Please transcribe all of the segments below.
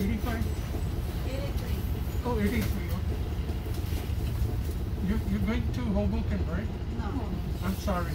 fine. 83. Oh, 83, okay. You're, you're going to Hoboken, right? No, I'm sorry.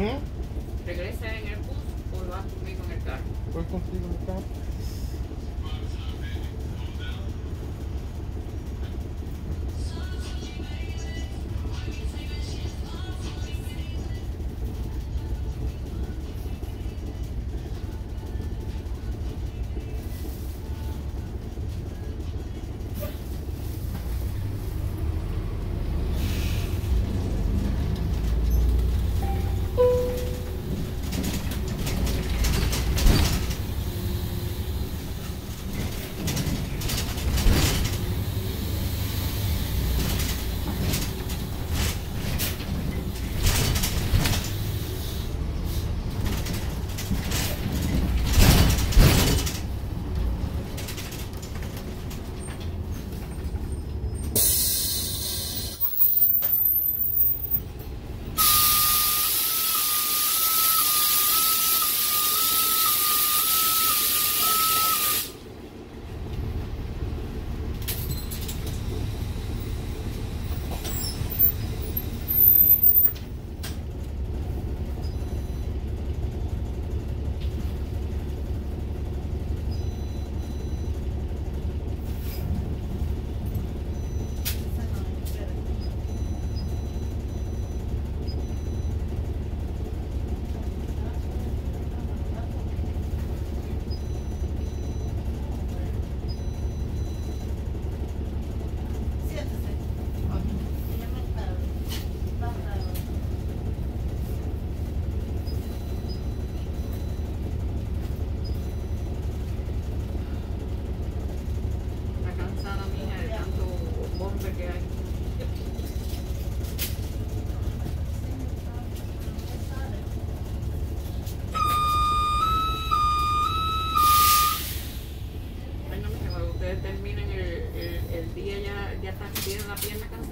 ¿Mm? ¿Regresas en el bus o vas conmigo en el carro? Voy contigo en el carro. happy in my.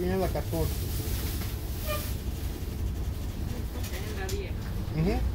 Termina la 14. En la 10. Ujú.